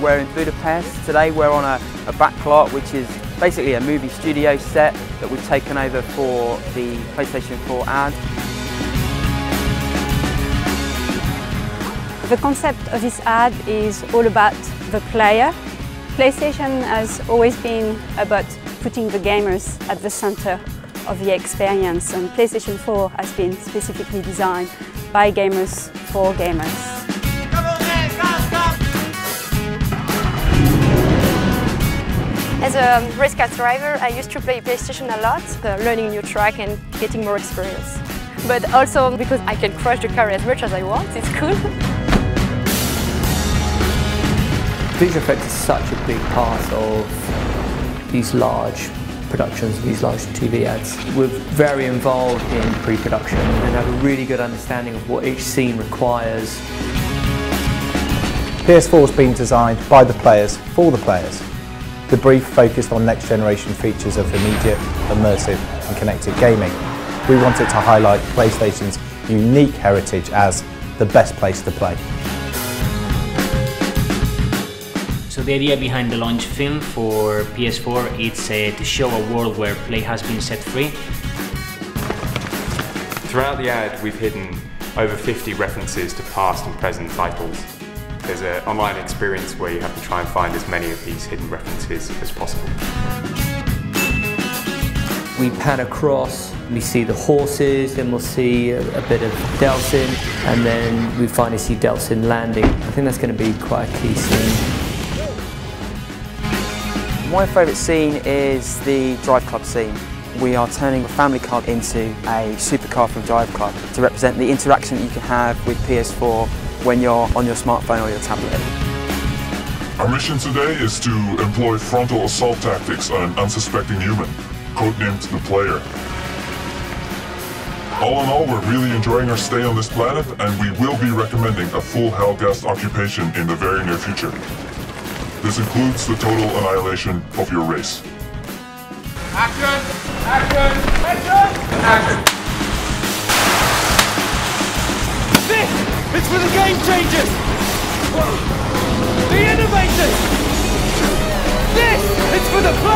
Budapest. Today we're on a, a backlot which is basically a movie studio set that we've taken over for the PlayStation 4 ad. The concept of this ad is all about the player. PlayStation has always been about putting the gamers at the center of the experience and PlayStation 4 has been specifically designed by gamers for gamers. As a race car driver, I used to play PlayStation a lot, uh, learning new track and getting more experience. But also because I can crash the car as much as I want, it's cool. Visual effects is such a big part of these large productions, these large TV ads. We're very involved in pre-production and have a really good understanding of what each scene requires. PS4 has been designed by the players for the players. The brief focused on next generation features of immediate, immersive and connected gaming. We wanted to highlight PlayStation's unique heritage as the best place to play. So the idea behind the launch film for PS4 is uh, to show a world where play has been set free. Throughout the ad we've hidden over 50 references to past and present titles. There's an online experience where you have to try and find as many of these hidden references as possible. We pan across, we see the horses, then we'll see a, a bit of Delsin, and then we finally see Delsin landing. I think that's going to be quite a key scene. My favourite scene is the Driveclub scene. We are turning a family car into a supercar from Driveclub to represent the interaction that you can have with PS4 when you're on your smartphone or your tablet. Our mission today is to employ frontal assault tactics on an unsuspecting human, codenamed the Player. All in all, we're really enjoying our stay on this planet, and we will be recommending a full Helghast occupation in the very near future. This includes the total annihilation of your race. Action! Action! Action! Action! For the game changers! The innovators! This! It's for the!